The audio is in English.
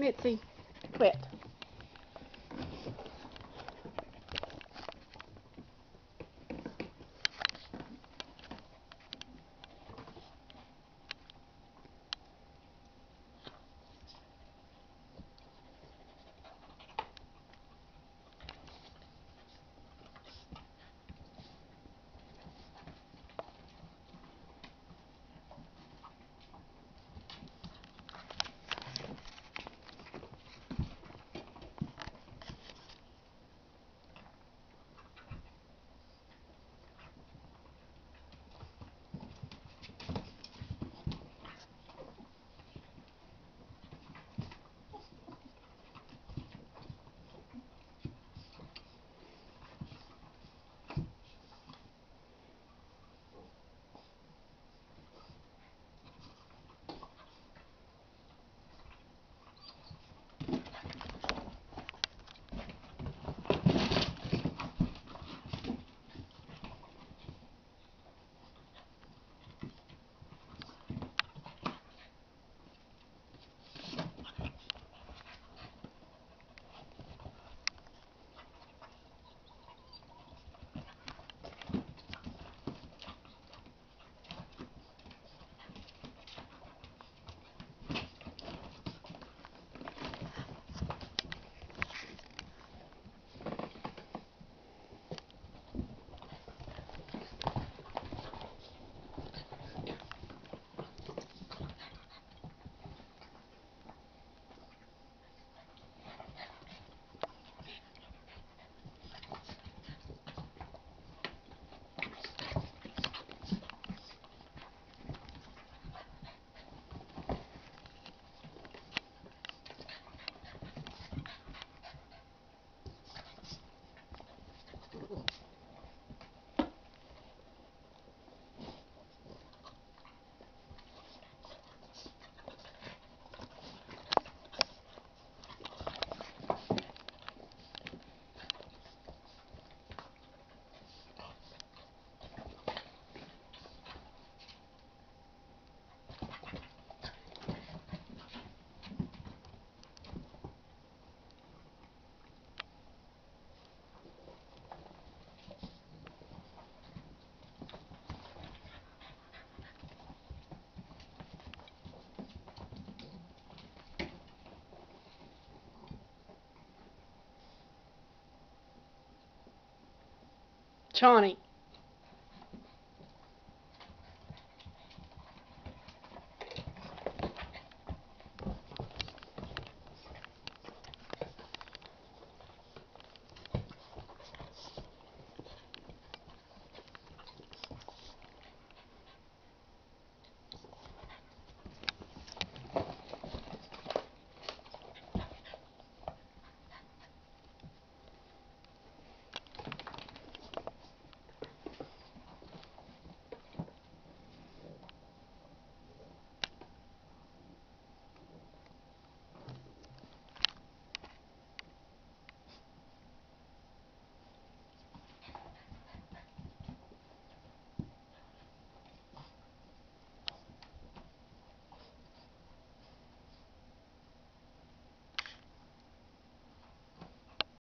Mitzi, quit. Johnny.